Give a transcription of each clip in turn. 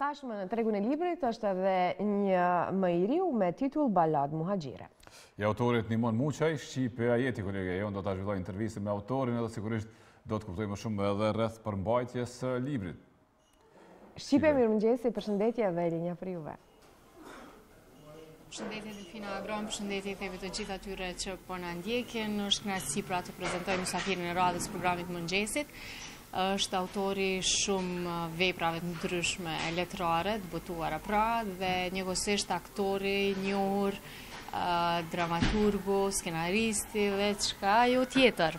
Tashmë në tregun e librit është edhe një më i riu me titull Baladë Muhaxhire, i autorit Nimon Muçaj, Shqipe Ajeti kolegia jonë do ta zhvillojë intervistën me autorin edhe sigurisht do të kuptojmë më shumë edhe rreth përmbajtjes së librit. Shqipe, mirëmëngjesi, përshëndetje dhe linja për juve. Përshëndetje dhe ty Agron, përshëndetje edhe të gjithë atyre që për po në ndjekin, është kënaqësi pra të prezentojmë mysafirin e radhës programit të mëngjesit, është autor i shumë veprave të ndryshme letrare, të botuara pra, dhe njëkohësisht aktori i njohur, dramaturgu, skenaristi dhe çka jo tjetër.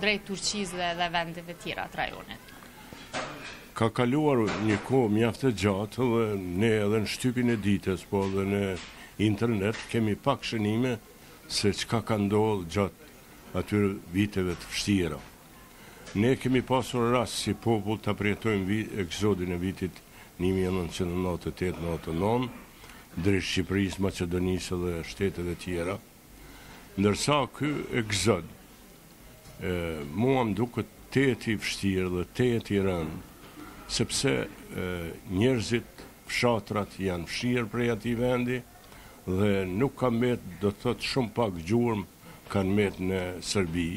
drejt Turqisë dhe dhe vendeve tjera të rajonit. Ka kaluar një kohë mjaft e gjatë dhe ne edhe në shtypin e ditës po edhe në internet kemi pak shënime se çka ka ndodhë gjatë atyre viteve të vështira. Ne kemi pasur rast si popull ta përjetojmë eksodin e vitit një mijë e nëntëqind e nëntëdhjetë e tetë nëntëdhjetë e nëntë drejt Shqipërisë, Maqedonisë edhe shteteve tjera. Ndërsa ky ekzod mua më duket tejet i vështirë dhe tejet i rëndë, sepse njerëzit, fshatrat janë fshirë prej atij vendi dhe nuk ka mbetë do të thotë shumë pak gjurmë kanë mbetë në Serbi.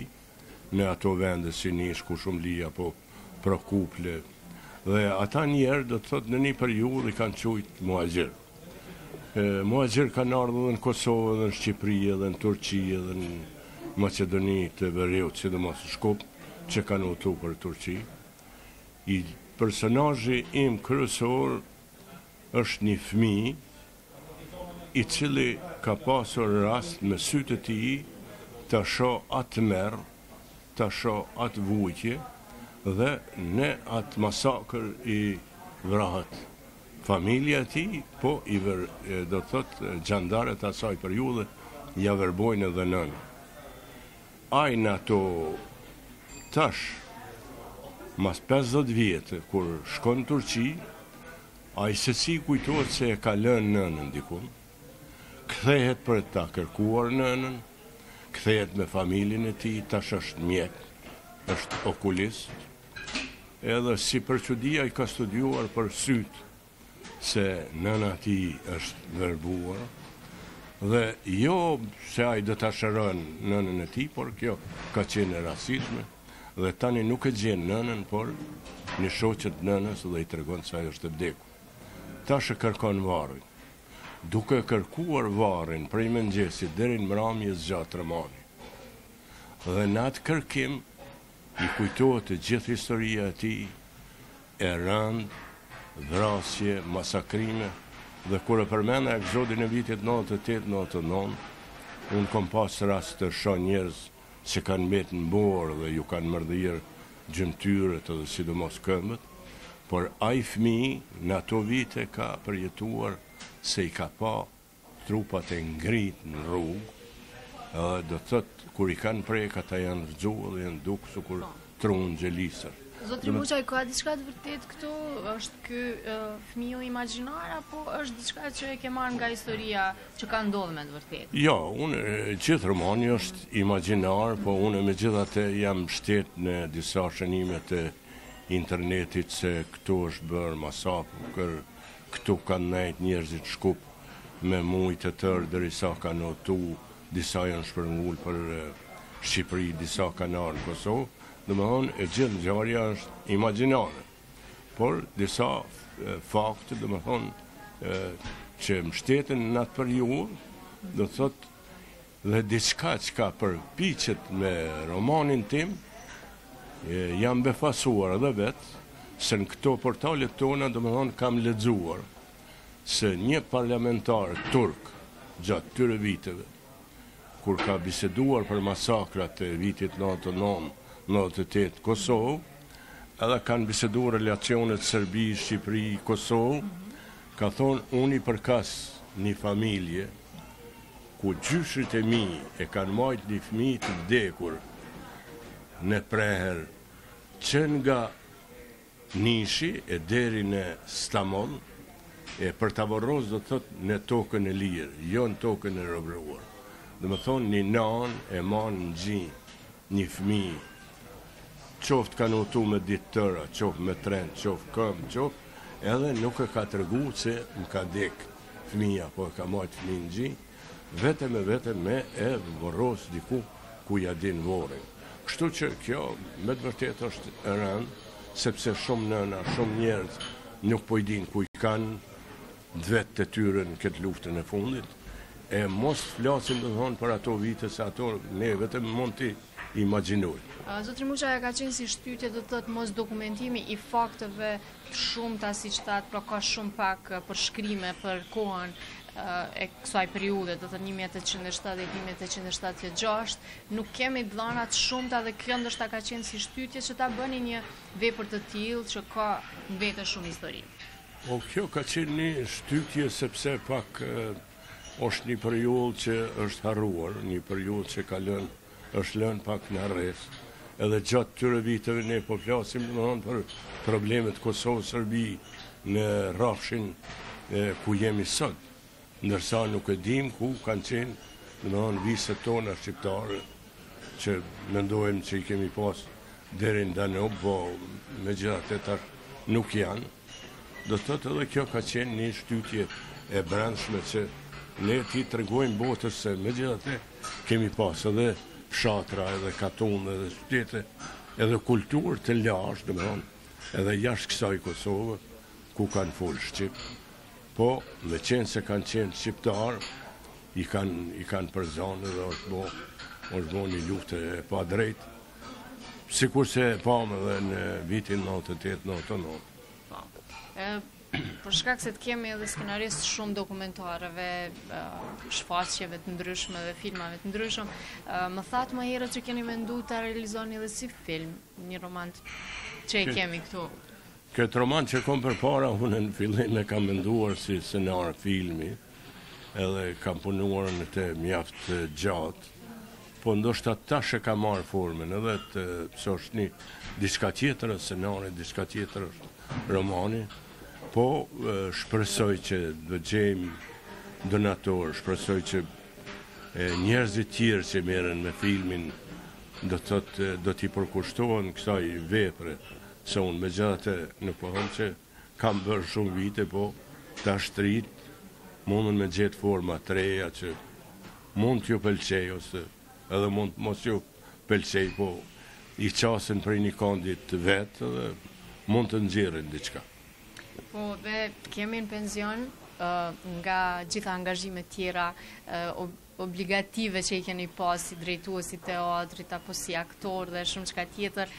në ato vende si Nish, Kurshumli apo Prokuplje dhe ata një herë do të thotë në një periudhë i kanë qujt muhaxhir. Muhaxhir kanë ardhur edhe në Kosovë, edhe në Shqipëri, edhe në Turqi, edhe në Maqedoni të Veriut, sidomos në Shkup, që kanë udhëtuar për Turqi. I personazhi im kryesor Është një fëmijë i cili ka pasur rast me sytë e tij ta shohë atë tmerr, ta shohë atë vuajtje dhe në atë masakër i vrahet familja e tij, po i do të thotë xhandarët e asaj periudhe ia verbojnë edhe nënën. Ai në ato tash mas pesëdhjetë vjet kur shkon në Turqi ai sesi kujtohet se e ka lënë nënën diku kthehet për ta kërkuar nënën kthehet me familjen e tij tash është mjek është okulist edhe si për çudi ai ka studiuar për sytë se nëna e tij është verbuar dhe jo se ai do ta shëron nënën e tij, por kjo ka qenë e rastishme dhe tani nuk e gjen nënën, por një shoqe të nënës dhe i tregon se ajo është e vdekur. Tash e kërkon varrin. Duke kërkuar varrin prej mëngjesit deri në mbrëmje zgjat romani. Dhe në atë kërkim I kujtohet e gjithë historia e tij e rëndë, vrasje, masakrime, dhe kur e përmena ekzodin e vitit nëntëdhjetë e tetë, nëntëdhjetë e nëntë, unë kam pasë rast të shoh njerëz që kanë mbetë në borë dhe iu kanë mërdhirë gjymtyrët dhe sidomos këmbët, por ai fëmijë në ato vite ka përjetuar se i ka pa Trupat e ngrit në rrugë, ëh, do të thotë kur i kanë prek ata janë rrxu dhe janë duk sikur trungje lisi. Zotri Buçaj, ka diçka të vërtet këtu? Është ky fëmiu imagjinar apo është diçka që e ke marrë nga historia që ka ndodhur me të vërtet? Jo, unë gjithë romani është imagjinar, po unë megjithatë jam mshtet në disa shënime të internetit se këtu është bërë masakër Këtu kanë nejtë njerëzit Shkup me muj të tërë derisa kanë udhëtu, disa janë shpërngulë për Shqipëri, disa kanë ardhur në Kosovë, domethënë e gjithë ngjarja është imagjinare, por disa fakte domethënë që mbështeten në atë periudhë, do të thotë Dhe diçka çka përpiqet me romanin tim, jam befasuar edhe vetë, se në këto portalet tona, domethënë kam lexuar se një parlamentar turk gjatë këtyre viteve, kur ka biseduar për masakrat e vitit nëntëdhjetë e nëntë, nëntëdhjetë e tetë në Kosovë, edhe kanë biseduar relacionet Serbi, Shqipëri, Kosovë, ka thonë unë i përkas një familje, ku gjyshit e mi e kan majt ni fmi të vdekur në prehër që nga nishi e deri në Stamoll e për ta vorros do të thot në tokën e lir jo në tokën e robruar domethon ni nan e man në gji ni fmi qoft kan udhtu me dit tëra qoft me tren qoft këmb qoft edhe nuk e ka tregu se m'ka dek. Fëmija po e ka majt fëmin në gji, vetem e vetem me e vorros diku ku ja din vorrin. Kështu që kjo me të vërtet është e rëndë, sepse shumë nëna, shumë njerëz nuk po i din ku i kan djemt e tyre në këtë luftën e fundit, e mos flasim domethënë për ato vite se ato ne vetëm mund t'i imagjinojmë. Zotri Buçaj a ka qenë si shtytje do të thotë mosdokumentimi i fakteve Të shumta, siç thatë, pra ka shumë pak përshkrime për kohën e kësaj periudhe, do të 1870-1876, nuk kemi të dhëna të shumta dhe kjo ndoshta ka qenë si shtytje që ta bëni një vepër të tillë që ka në vete shumë histori. Po kjo ka qenë një shtytje sepse pak është një periudhë që është harruar, një periudhë që ka lënë është lënë pak në harresë. Edhe gjatë tyre viteve ne po flasim domethënë për problemet Kosovë-Serbi në rrafshin ku jemi sot, ndërsa nuk e dimë ku kanë qenë domethënë viset tona shqiptare që mendojmë që i kemi pas deri në Danub, po megjithatë tash nuk janë. Do të thotë edhe kjo ka qenë një shtytje e brendshme që ne t'i tregojmë botës se megjithatë kemi pas edhe fshatra, edhe katunde, edhe qytete, edhe kulturë të lashtë, domethënë, edhe jashtë kësaj Kosove, ku kanë folë shqip. Po, meqenëse kanë qenë shqiptarë, i kanë i kanë përzanë dhe është bo është bo një luftë e padrejtë Sikurse e pamë edhe në vitin 98, 99. Po. Për shkak se të kemi edhe skenarist të shumë dokumentarëve, shfaqjeve të ndryshme dhe filmave të ndryshëm, më thatë më herët që keni mendu të realizoni edhe si film, një roman që e kemi këtu. Këtë roman që kom përpara unë në fillim e kam menduar si skenar filmi edhe kam punuar në të mjaft gjatë, po ndoshta tash e ka marrë formën edhe të se është një diçka tjetër është skenari, diçka tjetër është romani, po shpresoj që do gjejmë donatorë, shpresoj që njerëzit e tjerë që merren me filmin do t'i përkushtohen kësaj vepre, Se unë megjithatë nuk po them që kam bërë shumë vite, po tash të rinjtë, mundën me gjetë forma të reja që mund t'u pëlqejë, ose edhe mund të mos u pëlqejë, po i qasen prej një këndit të vetë dhe mund të nxjerrin diçka. Po dhe të kemi në pension nga gjitha angazhimet tjera, obligative që i keni pas si drejtues i teatrit apo si aktor dhe shumë çka tjetër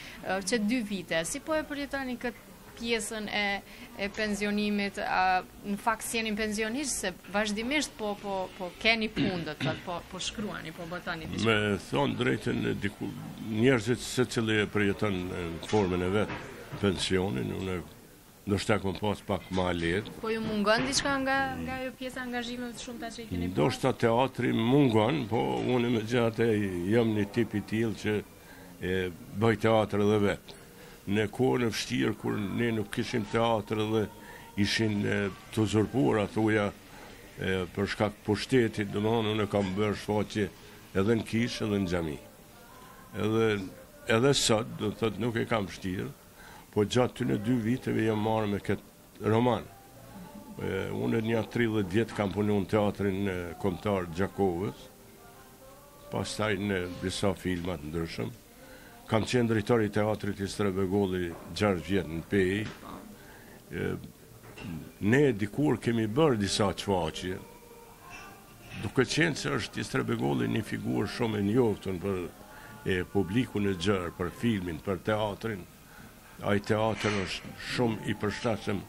që dy vite si po e përjetoni këtë pjesën e e pensionimit a në fakt s'jeni pensionist se vazhdimisht po po po keni punë do të thotë po po shkruani po botoni diçka me thënë drejtën diku njerëzit secili e përjeton në formën e vet pensionin unë Ndoshta kam pas pak ma lehtë. Po ju mungon diçka nga nga ajo pjesa angazhimeve të shumta që i keni pas? Ndoshta teatri mungon, po unë megjithatë jam një tip i tillë që e bëj teatër edhe vet. Në kohën e vështirë kur ne nuk kishim teatër dhe ishin të uzurpuar thuaja për shkak të pushtetit, domethënë unë kam bërë shfaqje edhe në kishë edhe në xhami. Edhe edhe sot, do të thotë nuk e kam vështirë. Po gjatë këtyne dy viteve jam marrë me këtë roman. Unë nja tridhjetë vjet kam punu në Teatrin Kombëtar të Gjakovës, pastaj në disa filma të ndryshëm. Kam qenë drejtor i Teatrit Istref Begolli gjashtë vjet në Pejë. Ne dikur kemi bërë disa çfaqje, Duke qenë se është Istref Begolli një figurë shumë e njoftun për publikun e gjerë, për filmin, për teatrin, ai teatër është shumë i përshtatshëm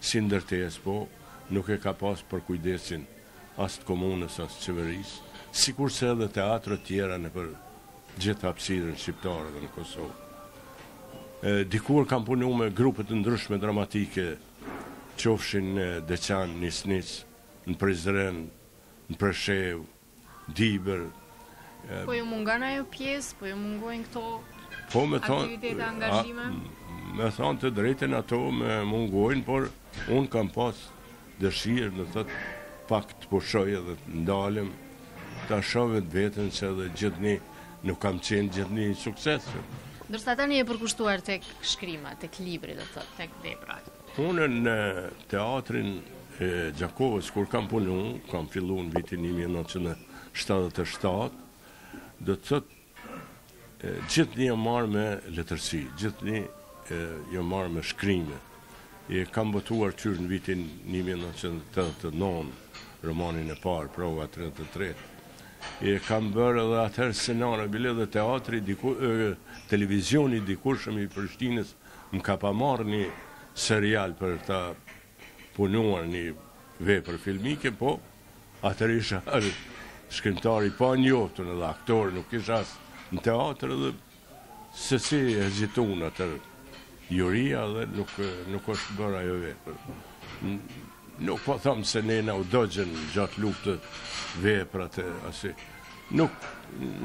si ndërtesë, po nuk e ka pas përkujdesin as të komunës, as të qeverisë, sikurse edhe teatret tjera nëpër gjithë hapësirën shqiptare dhe në Kosovë. Dikur kam punu me grupe të ndryshme dramatike, qofshin në Deçan, n'Isniq, Në Prizren, në Preshevë, Dibër, e. Po ju mungon ajo pjesë, po ju mungojnë këto po, domethënë, aktivitete angazhime? Me thënë të drejtën ato me mungojnë, por unë kam pas dëshirë, do të thotë pak të pushoj dhe të ndalem, ta shoh veten se edhe gjithnji nuk kam qenë gjithnji i suksesshëm. Ndërsa tani i përkushtuar tek shkrimi, tek libri, do të thotë, tek veprat? Unë në Teatrin e Gjakovës kur kam punu, kam fillu në vitin një mijë e nëntëqind e shtatëdhjetë e shtatë, do të thotë gjithnjë jam marrë me letërsi, gjithnjë jam marrë me shkrime. E kam botuar qysh në vitin një mijë e nëntëqind e tetëdhjetë e nëntë, romanin e parë, Prova tridhjetë e tre. E kam bërë edhe atëherë scenare, bile edhe teatri diku, Televizioni i dikurshëm i Prishtinës, Më ka pas marrë ni serial për ta punuar ni vepër filmike, po atëherë isha shkrimtar i panjohur edhe aktor nuk isha ende në teatër dhe disi hezituan atëherë juria dhe nuk nuk është bërë ajo vepër. Nuk po them se ne na u dogjën gjatë luftës veprat e asaj. Nuk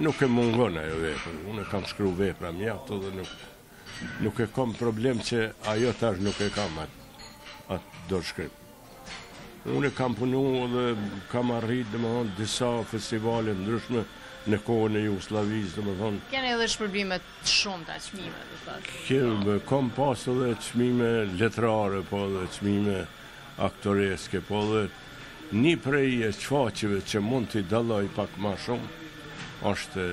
nuk më mungon ajo vepër. Unë kam shkruar vepra mjaft edhe nuk Nuk e kam problem që ajo tash nuk e kam atë at dorëshkrim. Unë kam punu dhe kam arrit domethonë disa festivale të ndryshme në kohën e Jugosllavisë domethonë. Kanë edhe shpërblime të shumta çmime do të thotë. Kanë, kam pas edhe çmime letrare po edhe çmime aktoreske po dhe një prej çfaqjeve që mund t'i dalloj pak ma shumë është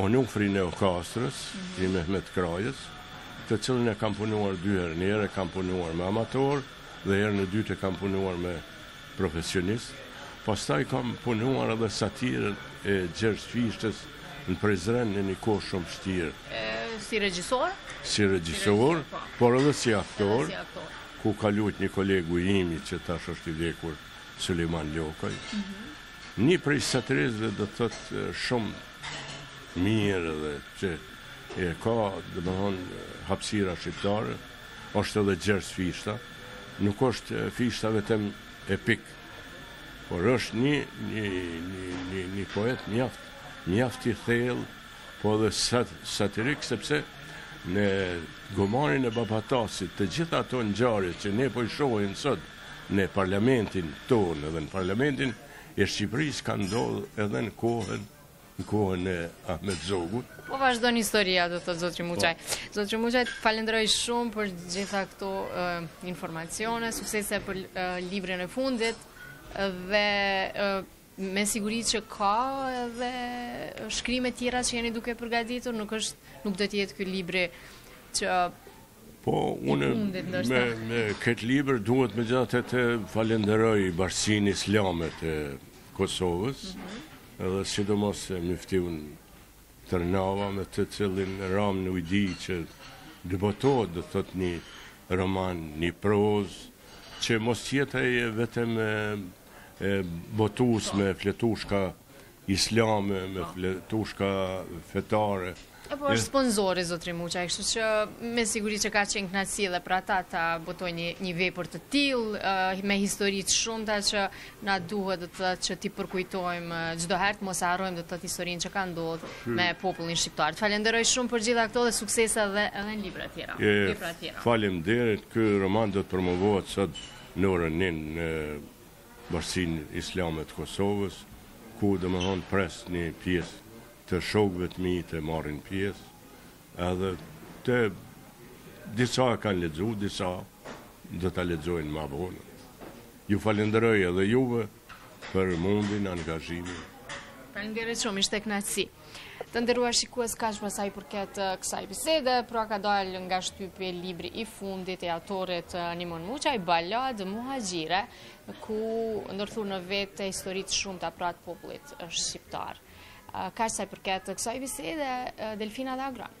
Onufri Neokastrës, i Mehmet Krajës, të cilin e kam punuar dy herë, një herë e kam punuar me amator dhe herën e dytë e kam punuar me profesionist. Pastaj kam punuar edhe satirën e Gjergj Fishtes në Prizren në një kohë shumë të vështirë. Si regjisor? Si regjisor, por edhe si aktor, ku ka lujt një kolegu imi që tash është i vdekur, Sulejman Lokaj. Një prej satiristëve do të thotë shumë mirë dhe që e ka, domethënë, hapsira shqiptare, është edhe Gjergj Fishta, nuk është Fishta vetëm epik, por është një, një, një, një, një poet mjaft, mjaft i thellë, po edhe sat, satirik, sepse në Gomarin e Babatasit, të gjitha ato ngjarje që ne po i shohin sot, Në parlamentin tonë dhe në parlamentin e Shqipërisë kanë ndodhur edhe në kohën në kohën e Ahmet Zogut. Po vazhdon historia, do të thotë, zotri Muçaj. Po. Zotri Muçaj, falenderoj shumë për gjitha këto informacione, suksese për librin e fundit dhe Me siguri që ka edhe shkrime tjera që jeni duke përgatitur, nuk është, nuk do të jetë ky libri që Po, unë me, me këtë libër duhet megjithatë të falenderoj Bashkësinë Islame të Kosovës, mm -hmm. edhe sidomos myftiun Tërnava me të cilin ramë në ujdi që të botohet do të thotë një roman, një prozë, që mos të jetë vetëm botues me fletushka islame me fletushka fetare E po edhe s'bën zor zotri Muçaj, kështu që me siguri që ka qenë kënaqësi edhe për ata ta botojnë një, një vepër të tillë me histori të shumta që na duhet do të thotë që t'i përkujtojmë çdo herë të mos e harrojmë do të thotë historinë që ka ndodhur hmm. me popullin shqiptar. Të falenderoj shumë për gjitha këto dhe suksese edhe edhe në libra të tjera. Libra të tjera. Faleminderit. Ky roman do të promovohet sot në orën një në Bashkësinë Islame të Kosovës, ku domethënë pres një pjesë të shokëve të mi të marrin pjesë, edhe të disa e kanë lexuar, disa do ta lexojnë më vonë. Ju falënderoj edhe juve. për mundin angazhimin. Faleminderit shumë, ishte kënaqësi. Të nderuar shikues, kaq për sa i përket uh, kësaj bisede, pra ka dalë nga shtypi libri i fundit i autorit uh, Nimon Muçaj, Baladë Muhaxhire, ku ndërthur në vete histori të shumta pra të popullit uh, shqiptar. Kaq sa i përket kësaj bisede, Delfina dhe Agron.